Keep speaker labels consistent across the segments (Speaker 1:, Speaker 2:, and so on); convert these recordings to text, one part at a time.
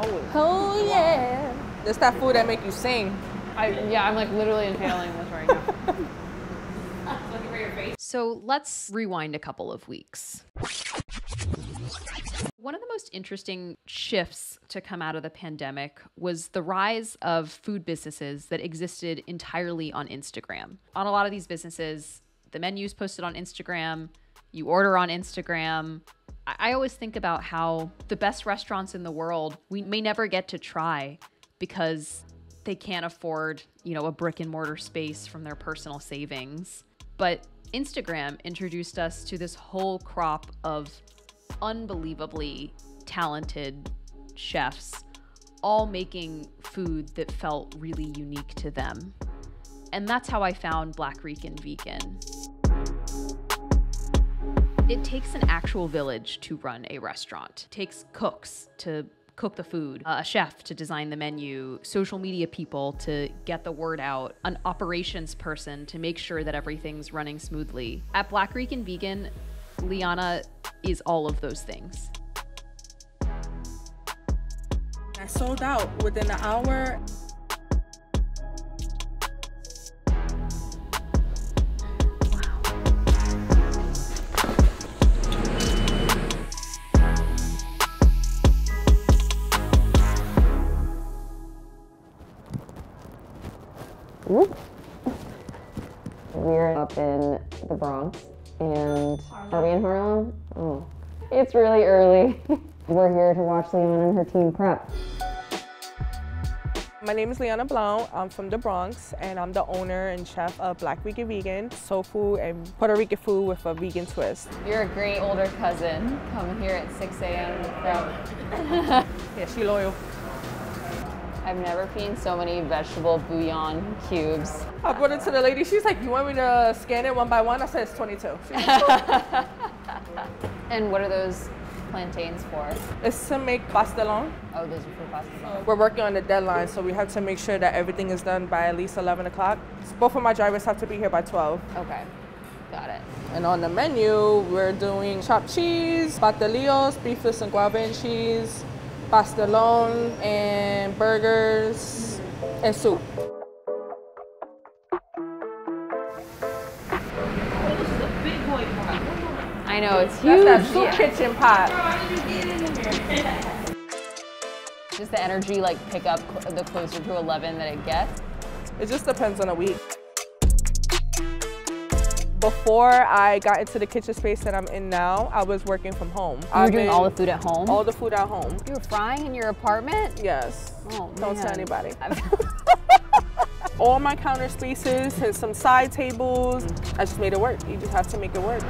Speaker 1: Holy.
Speaker 2: Oh yeah.
Speaker 1: It's that food that make you sing.
Speaker 2: I, yeah, I'm like literally inhaling this right now.
Speaker 3: So let's rewind a couple of weeks. One of the most interesting shifts to come out of the pandemic was the rise of food businesses that existed entirely on Instagram. On a lot of these businesses, the menus posted on Instagram, you order on Instagram. I always think about how the best restaurants in the world we may never get to try because they can't afford, you know, a brick and mortar space from their personal savings. But Instagram introduced us to this whole crop of unbelievably talented chefs, all making food that felt really unique to them. And that's how I found Black Rican Vegan. It takes an actual village to run a restaurant. It takes cooks to cook the food, a chef to design the menu, social media people to get the word out, an operations person to make sure that everything's running smoothly. At Black Rican Vegan, Lyana is all of those things.
Speaker 1: I sold out within an hour.
Speaker 4: And are we in Harlem? Oh, it's really early. We're here to watch Lyana and her team prep.
Speaker 1: My name is Lyana Blount. I'm from the Bronx and I'm the owner and chef of Black Rican Vegan, soul food and Puerto Rican food with a vegan twist.
Speaker 2: You're a great older cousin coming here at 6 a.m. to prep.
Speaker 1: Yeah, she loyal.
Speaker 2: I've never seen so many vegetable bouillon cubes.
Speaker 1: I brought it to the lady. She's like, you want me to scan it one by one? I said, it's 22. Like,
Speaker 2: And what are those plantains for?
Speaker 1: it's to make pastelón.
Speaker 2: Oh, those are for pasta.
Speaker 1: We're working on the deadline, so we have to make sure that everything is done by at least 11 o'clock. Both of my drivers have to be here by 12.
Speaker 2: Okay, got it.
Speaker 1: And on the menu, we're doing chopped cheese, pastelillos, beefless and guava and cheese, pastelón, and eh, burgers, and soup.
Speaker 2: I know, it's huge.
Speaker 1: That's that soup
Speaker 2: Yeah.
Speaker 1: kitchen pot.
Speaker 2: Just the energy like pick up the closer to 11 that it gets?
Speaker 1: It just depends on a week. Before I got into the kitchen space that I'm in now, I was working from home.
Speaker 2: You were doing all the food at home?
Speaker 1: all the food at home.
Speaker 2: you were frying in your apartment?
Speaker 1: Yes.
Speaker 2: Oh,
Speaker 1: Don't tell anybody. all my counter spaces and some side tables. I just made it work. You just have to make it work.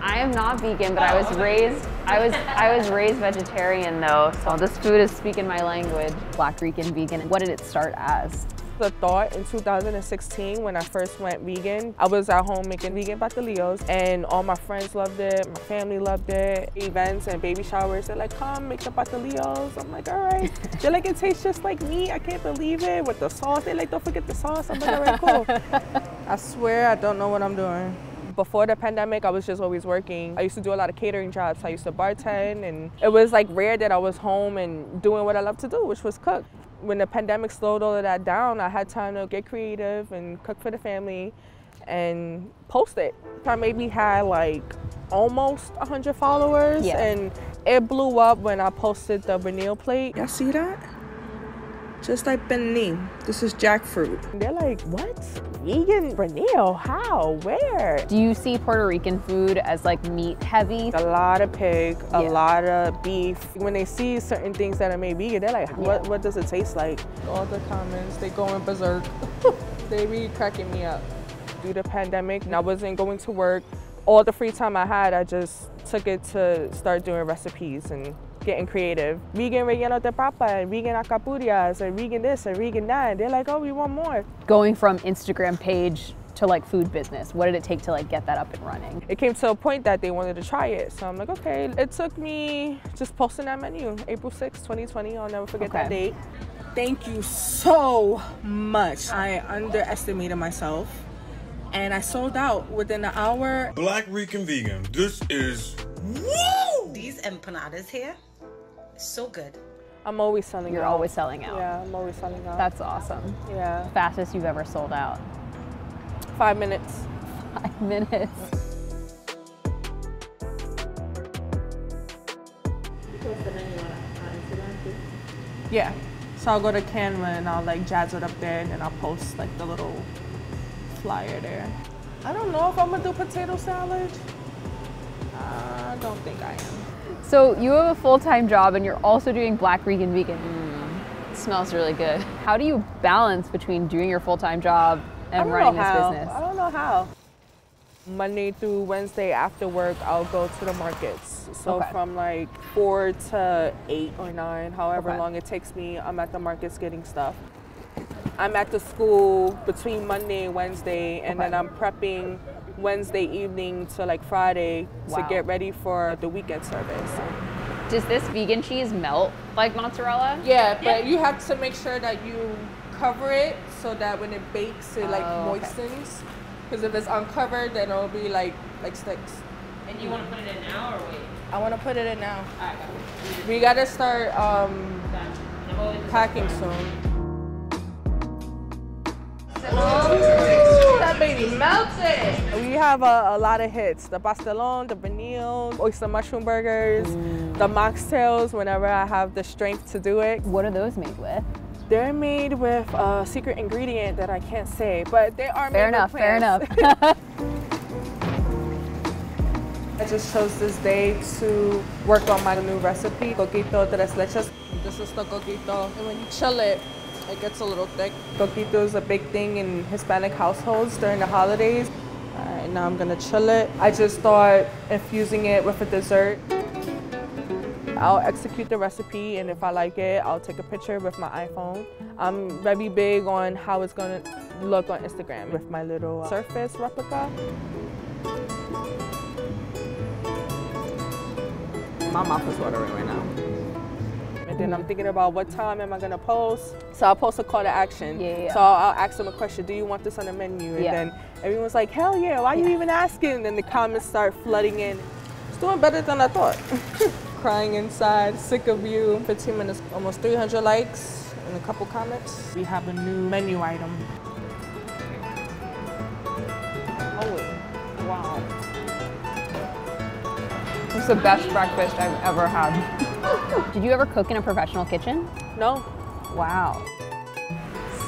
Speaker 2: I am not vegan, but I was oh. raised I was I was raised vegetarian though, so this food is speaking my language. Black Rican vegan. What did it start as?
Speaker 1: The thought in 2016 when I first went vegan, I was at home making vegan pastelillos and all my friends loved it, my family loved it. Events and baby showers, they're like, come make the pastelillos. I'm like, all right. they're like, it tastes just like meat. I can't believe it with the sauce. They're like, don't forget the sauce. I'm like, all right, cool. I swear I don't know what I'm doing. Before the pandemic, I was just always working. I used to do a lot of catering jobs. I used to bartend, and it was like rare that I was home and doing what I love to do, which was cook. When the pandemic slowed all of that down, I had time to get creative and cook for the family and post it. I maybe had like almost 100 followers,
Speaker 2: Yeah.
Speaker 1: and it blew up when I posted the pernil plate. Y'all see that? Just like pernil. This is jackfruit. They're like, what? Vegan pernil? How? Where?
Speaker 2: Do you see Puerto Rican food as like meat heavy?
Speaker 1: A lot of pig, a
Speaker 2: Yeah.
Speaker 1: lot of beef. When they see certain things that are made vegan, they're like, what,
Speaker 2: Yeah.
Speaker 1: what does it taste like? All the comments, they going berserk. they be cracking me up. Due to pandemic, and I wasn't going to work. All the free time I had, I just took it to start doing recipes and getting creative. Vegan relleno de papa and vegan alcapurrias and vegan this and vegan that. And they're like, oh, we want more.
Speaker 2: Going from Instagram page to like food business, what did it take to like get that up and running?
Speaker 1: it came to a point that they wanted to try it. So I'm like, okay. It took me just posting that menu, April 6, 2020. I'll never forget that date. Thank you so much. I underestimated myself and I sold out within an hour.
Speaker 5: Black Rican Vegan. This is woo!
Speaker 6: These empanadas here, so good.
Speaker 1: I'm always selling
Speaker 2: You're
Speaker 1: out.
Speaker 2: always selling out.
Speaker 1: Yeah, I'm always selling out.
Speaker 2: That's awesome.
Speaker 1: yeah.
Speaker 2: Fastest you've ever sold out.
Speaker 1: Five minutes.
Speaker 2: Five minutes.
Speaker 1: Yeah. So I'll go to Canva and I'll like jazz it up there and then I'll post like the little flyer there. I don't know if I'm gonna do potato salad. Uh, I don't think I am.
Speaker 2: So you have a full-time job and you're also doing Black Rican Vegan. Mm, smells really good. How do you balance between doing your full-time job and running
Speaker 1: know
Speaker 2: this
Speaker 1: how.
Speaker 2: business?
Speaker 1: I don't know how. Monday through Wednesday after work, I'll go to the markets. So
Speaker 2: Okay.
Speaker 1: from like four to eight or nine, however
Speaker 2: Okay.
Speaker 1: long it takes me, I'm at the markets getting stuff. I'm at the school between Monday and Wednesday, and then I'm prepping Wednesday evening to like Friday
Speaker 2: Wow.
Speaker 1: to get ready for the weekend service.
Speaker 2: Does this vegan cheese melt like mozzarella?
Speaker 1: Yeah, but you have to make sure that you cover it so that when it bakes, it like
Speaker 2: Oh, okay.
Speaker 1: moistens. Because if it's uncovered, then it'll be like like sticks.
Speaker 5: And you want to put it in now or wait?
Speaker 1: I want to put it in now.
Speaker 5: Alright,
Speaker 1: We gotta start um,
Speaker 5: done. Now hold it.
Speaker 1: packing soon. Ooh, that baby melted. We have a, a lot of hits: the pastelón, the vanille, oyster mushroom burgers, the mocktails. Whenever I have the strength to do it,
Speaker 2: What are those made with?
Speaker 1: They're made with a secret ingredient that I can't say, but they are
Speaker 2: Fair
Speaker 1: made
Speaker 2: enough,
Speaker 1: with
Speaker 2: fair
Speaker 1: plants.
Speaker 2: enough.
Speaker 1: I just chose this day to work on my new recipe, coquito tres leches. This is the coquito, and when you chill it, it gets a little thick. Coquito is a big thing in Hispanic households during the holidays. All right, now I'm gonna chill it. I just thought infusing it with a dessert. I'll execute the recipe, and if I like it, I'll take a picture with my iPhone. I'm very big on how it's gonna look on Instagram with my little uh, surface replica. My mouth is watering right now. And then I'm thinking about what time am I gonna post. So I'll post a call to action.
Speaker 2: Yeah, yeah, yeah.
Speaker 1: So I'll, I'll ask them a question, do you want this on the menu? And
Speaker 2: Yeah.
Speaker 1: then everyone's like, hell yeah, why are you even asking? And then the comments start flooding in. It's doing better than I thought. Crying inside, sick of you. 15 minutes, almost 300 likes and a couple comments. We have a new menu item.
Speaker 2: It's the best breakfast I've ever had. Did you ever cook in a professional kitchen?
Speaker 1: No,
Speaker 2: Wow.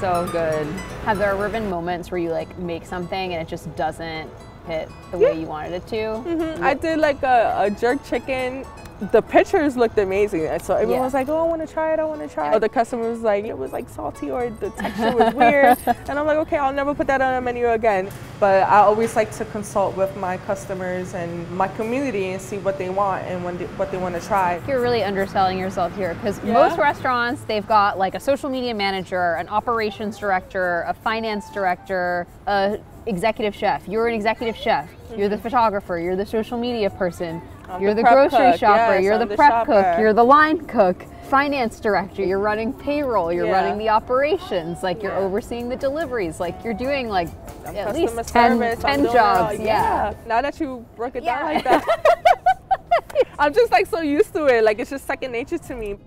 Speaker 2: So good. Have there ever been moments where you like make something and it just doesn't hit the way you wanted it to?
Speaker 1: Mhm. I did like a, a jerk chicken. The pictures looked amazing. And So everyone
Speaker 2: Yeah.
Speaker 1: was like, oh, I want to try it. I want to try it. The customer was like, it was like salty or the texture was weird. and I'm like, okay, I'll never put that on a menu again. But I always like to consult with my customers and my community and see what they want and when they, what they want to try.
Speaker 2: You're really underselling yourself here because
Speaker 1: Yeah?
Speaker 2: most restaurants they've got like a social media manager, an operations director, a finance director, a executive chef. You're an executive chef. You're the photographer. You're the social media person.
Speaker 1: Mm-hmm. I'm
Speaker 2: you're
Speaker 1: the
Speaker 2: the, grocery
Speaker 1: cook.
Speaker 2: shopper.
Speaker 1: Yes,
Speaker 2: you're
Speaker 1: I'm
Speaker 2: the,
Speaker 1: the
Speaker 2: prep cook. You're the line cook. Finance director. You're running payroll. You're
Speaker 1: Yeah.
Speaker 2: running the operations. Like you're
Speaker 1: Yeah.
Speaker 2: overseeing the deliveries. Like you're doing like
Speaker 1: I'm
Speaker 2: at least 10,
Speaker 1: service.
Speaker 2: 10
Speaker 1: doing it all.
Speaker 2: jobs. yeah.
Speaker 1: Now that you broke it down like that, I'm just like so used to it. Like it's just second nature to me.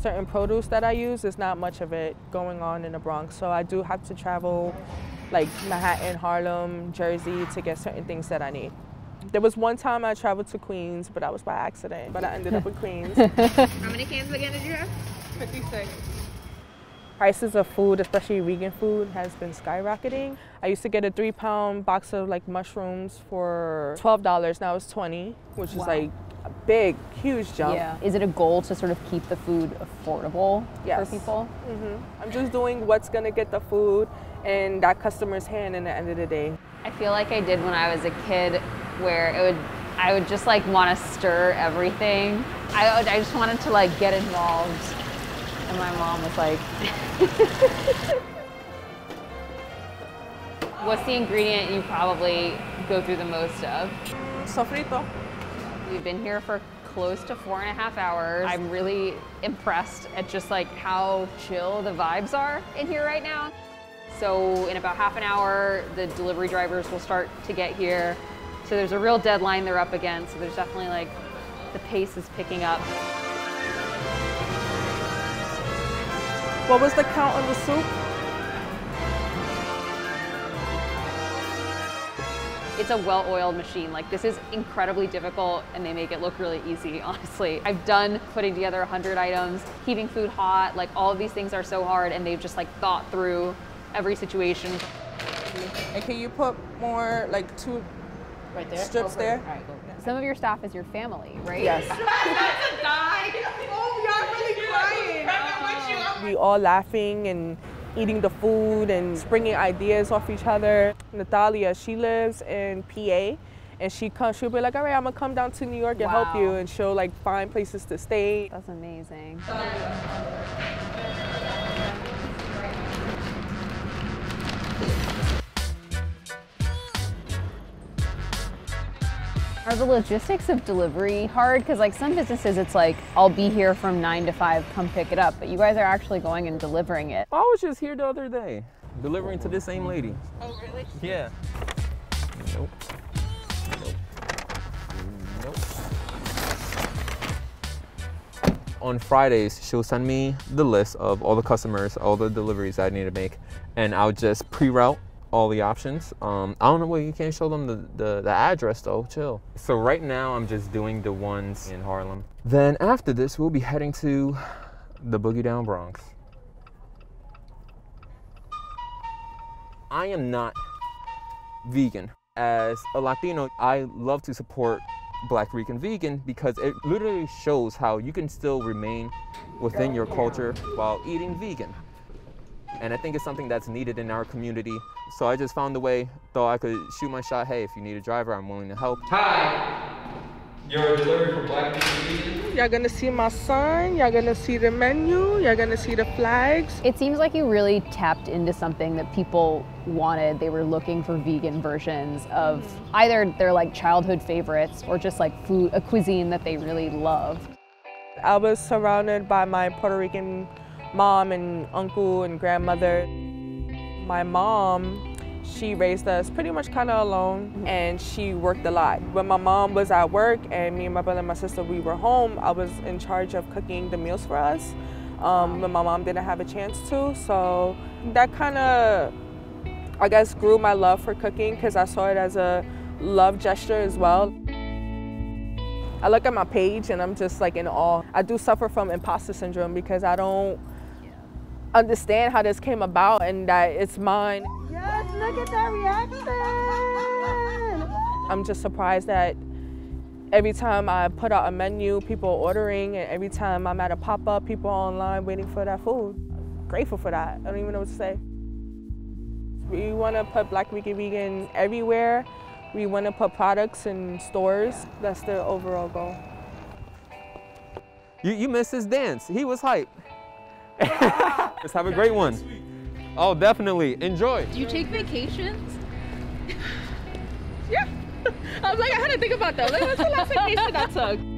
Speaker 1: Certain produce that I use, there's not much of it going on in the Bronx. So I do have to travel like Manhattan, Harlem, Jersey to get certain things that I need. There was one time I traveled to Queens, but that was by accident. But I ended up in Queens.
Speaker 2: How many cans again did you have?
Speaker 1: 56. Prices of food, especially vegan food, has been skyrocketing. I used to get a three pound box of like mushrooms for $12. Now it's 20, which is like a big, huge jump.
Speaker 2: Yeah. Is it a goal to sort of keep the food affordable
Speaker 1: Yes.
Speaker 2: for people?
Speaker 1: Mm -hmm. I'm just doing what's gonna get the food in that customer's hand in the end of the day.
Speaker 2: I feel like I did when I was a kid, where it would, I would just like want to stir everything. I, I just wanted to like get involved, and my mom was like, "What's the ingredient you probably go through the most of?"
Speaker 1: Sofrito.
Speaker 2: We've been here for close to four and a half hours. I'm really impressed at just like how chill the vibes are in here right now. So in about half an hour, the delivery drivers will start to get here. So there's a real deadline they're up against. So there's definitely like the pace is picking up.
Speaker 1: What was the count on the soup?
Speaker 2: It's a well-oiled machine. Like this is incredibly difficult and they make it look really easy, honestly. I've done putting together 100 items, keeping food hot, like all of these things are so hard and they've just like thought through every situation.
Speaker 1: And can you put more, like two
Speaker 5: Right there?
Speaker 1: strips there?
Speaker 5: All right, go.
Speaker 2: Some of your staff is your family, right?
Speaker 1: Yes. we all laughing and eating the food and springing ideas off each other. Natalia, she lives in PA and she comes, she'll be like, all right, I'm gonna come down to New York and help you and she'll like find places to stay.
Speaker 2: That's amazing. Are the logistics of delivery hard? Because like some businesses, it's like I'll be here from nine to five, come pick it up. But you guys are actually going and delivering it.
Speaker 6: I was just here the other day, delivering to this same lady.
Speaker 1: Oh, really?
Speaker 6: Yeah. Nope. Nope. Nope. On Fridays, she'll send me the list of all the customers, all the deliveries I need to make, and I'll just pre-route all the options. Um, I don't know why you can't show them the, the, the address though, chill. So right now I'm just doing the ones in Harlem. Then after this, we'll be heading to the Boogie Down Bronx. I am not vegan. As a Latino, I love to support Black Rican Vegan because it literally shows how you can still remain within your culture while eating vegan. And I think it's something that's needed in our community. So I just found a way, thought I could shoot my shot. Hey, if you need a driver, I'm willing to help.
Speaker 7: Hi, you're a delivering for Black People
Speaker 1: Y'all gonna see my son, y'all gonna see the menu, y'all gonna see the flags.
Speaker 2: It seems like you really tapped into something that people wanted. They were looking for vegan versions of either their like childhood favorites or just like food, a cuisine that they really love.
Speaker 1: I was surrounded by my Puerto Rican mom and uncle and grandmother. My mom, she raised us pretty much kind of alone and she worked a lot. When my mom was at work and me and my brother and my sister, we were home, I was in charge of cooking the meals for us um, when my mom didn't have a chance to. So that kind of, I guess, grew my love for cooking because I saw it as a love gesture as well. I look at my page and I'm just like in awe. I do suffer from imposter syndrome because I don't understand how this came about and that it's mine. Yes, look at that reaction. I'm just surprised that every time I put out a menu, people are ordering, and every time I'm at a pop up, people are online waiting for that food. grateful for that. I don't even know what to say. We want to put Black Rican Vegan everywhere. We want to put products in stores. That's the overall goal.
Speaker 6: You, you missed his dance. He was hype. Let's have a great one. Oh, definitely. Enjoy.
Speaker 3: Do you take vacations? Yeah.
Speaker 1: I was like, I had to think about that. Like, what's the last vacation I took?